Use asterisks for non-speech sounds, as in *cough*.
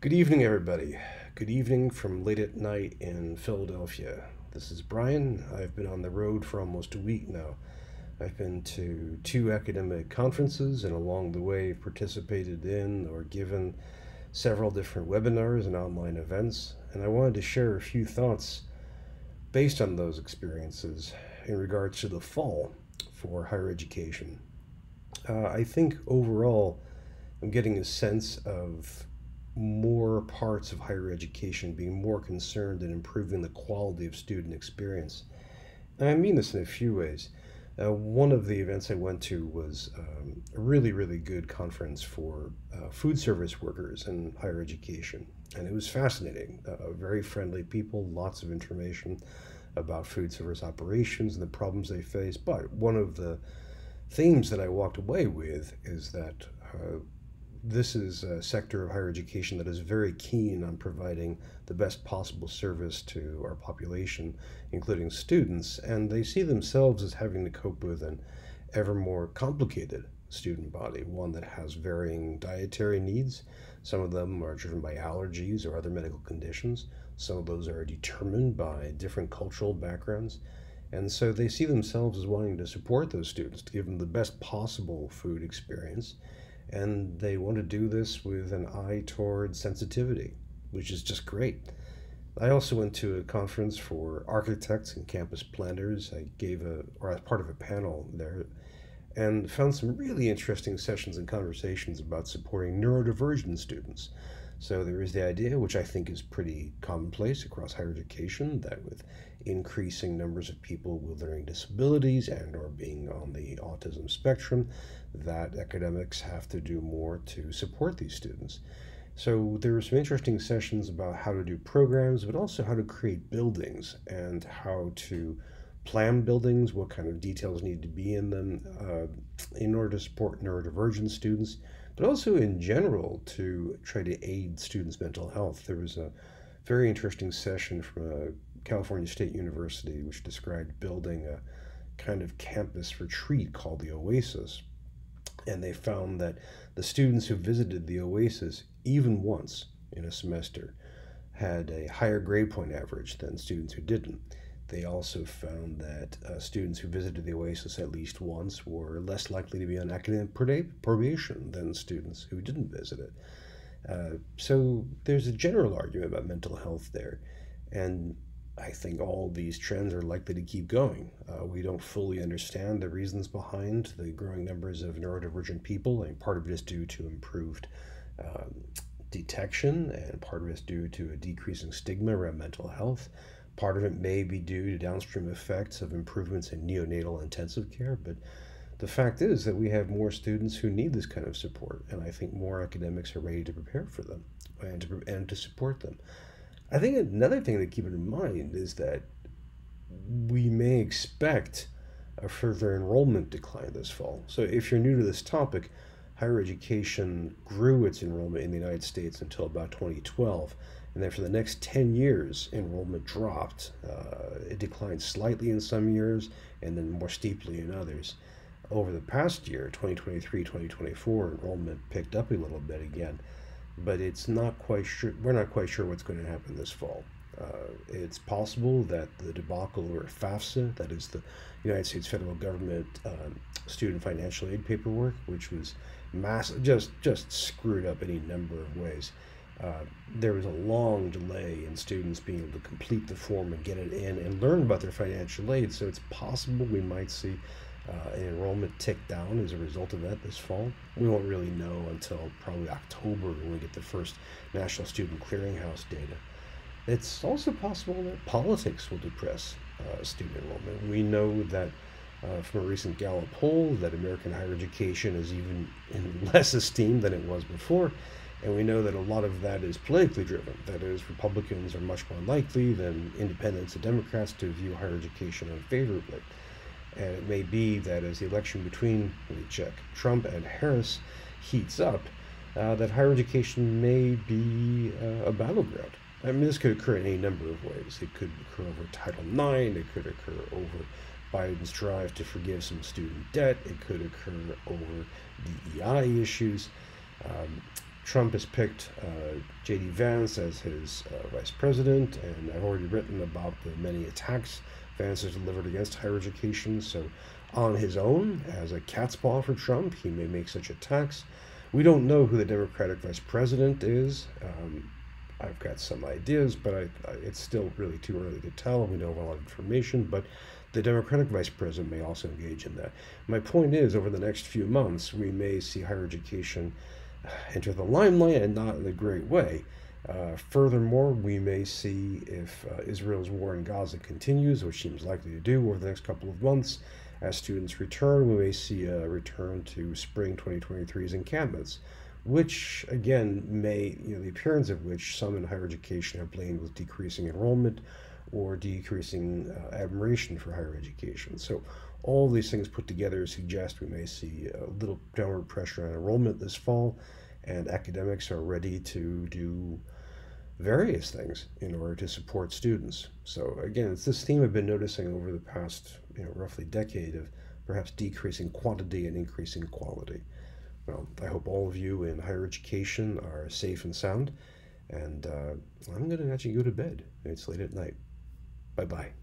Good evening, everybody. Good evening from late at night in Philadelphia. This is Bryan. I've been on the road for almost a week now. I've been to two academic conferences and along the way participated in or given several different webinars and online events, and I wanted to share a few thoughts based on those experiences in regards to the fall for higher education. Uh, I think overall, I'm getting a sense of more parts of higher education being more concerned in improving the quality of student experience. And I mean this in a few ways. Uh, one of the events I went to was um, a really, really good conference for uh, food service workers in higher education. And it was fascinating. Uh, very friendly people, lots of information about food service operations and the problems they face. But one of the themes that I walked away with is that uh, this is a sector of higher education that is very keen on providing the best possible service to our population, including students, and they see themselves as having to cope with an ever more complicated student body, one that has varying dietary needs. Some of them are driven by allergies or other medical conditions. Some of those are determined by different cultural backgrounds. And so they see themselves as wanting to support those students, to give them the best possible food experience and they want to do this with an eye toward sensitivity, which is just great. I also went to a conference for architects and campus planners. I gave a, or as part of a panel there, and found some really interesting sessions and conversations about supporting neurodivergent students. So there is the idea, which I think is pretty commonplace across higher education, that with increasing numbers of people with learning disabilities and or being on the autism spectrum, that academics have to do more to support these students. So there were some interesting sessions about how to do programs, but also how to create buildings and how to plan buildings, what kind of details need to be in them uh, in order to support neurodivergent students, but also in general to try to aid students' mental health. There was a very interesting session from a California State University which described building a kind of campus retreat called the Oasis and they found that the students who visited the Oasis even once in a semester had a higher grade point average than students who didn't. They also found that uh, students who visited the Oasis at least once were less likely to be on academic probation than students who didn't visit it. Uh, so there's a general argument about mental health there. And I think all these trends are likely to keep going. Uh, we don't fully understand the reasons behind the growing numbers of neurodivergent people, and part of it is due to improved um, detection, and part of it is due to a decreasing stigma around mental health. Part of it may be due to downstream effects of improvements in neonatal intensive care, but the fact is that we have more students who need this kind of support, and I think more academics are ready to prepare for them and to, and to support them. I think another thing to keep in mind is that we may expect a further enrollment decline this fall. So, if you're new to this topic, higher education grew its enrollment in the United States until about 2012. And then for the next 10 years, enrollment dropped. Uh, it declined slightly in some years and then more steeply in others. Over the past year, 2023 2024, enrollment picked up a little bit again but it's not quite sure. We're not quite sure what's going to happen this fall. Uh, it's possible that the debacle over FAFSA, that is the United States federal government um, student financial aid paperwork, which was massive, just just screwed up any number of ways. Uh, there was a long delay in students being able to complete the form and get it in and learn about their financial aid. So it's possible we might see uh, enrollment tick down as a result of that this fall. We won't really know until probably October when we get the first National Student Clearinghouse data. It's also possible that politics will depress uh, student enrollment. We know that uh, from a recent Gallup poll that American higher education is even in *laughs* less esteem than it was before. And we know that a lot of that is politically driven. That is, Republicans are much more likely than independents and Democrats to view higher education unfavorably. And it may be that as the election between, let me check, Trump and Harris heats up, uh, that higher education may be uh, a battleground. I mean, this could occur in any number of ways. It could occur over Title IX, it could occur over Biden's drive to forgive some student debt, it could occur over DEI issues. Um, Trump has picked uh, J.D. Vance as his uh, vice president, and I've already written about the many attacks Vance has delivered against higher education. So, on his own, as a cat's paw for Trump, he may make such attacks. We don't know who the Democratic vice president is. Um, I've got some ideas, but I, I, it's still really too early to tell. We don't have a lot of information, but the Democratic vice president may also engage in that. My point is, over the next few months, we may see higher education enter the limelight and not in a great way. Uh, furthermore, we may see if uh, Israel's war in Gaza continues, which seems likely to do over the next couple of months. As students return, we may see a return to spring 2023's encampments, which again may, you know, the appearance of which some in higher education have blamed with decreasing enrollment or decreasing uh, admiration for higher education. So all these things put together suggest we may see a little downward pressure on enrollment this fall, and academics are ready to do various things in order to support students. So again, it's this theme I've been noticing over the past, you know, roughly decade of perhaps decreasing quantity and increasing quality. Well, I hope all of you in higher education are safe and sound, and uh, I'm going to actually go to bed. It's late at night. Bye bye.